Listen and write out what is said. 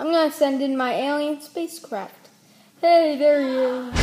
I'm gonna send in my alien spacecraft. Hey, there he is.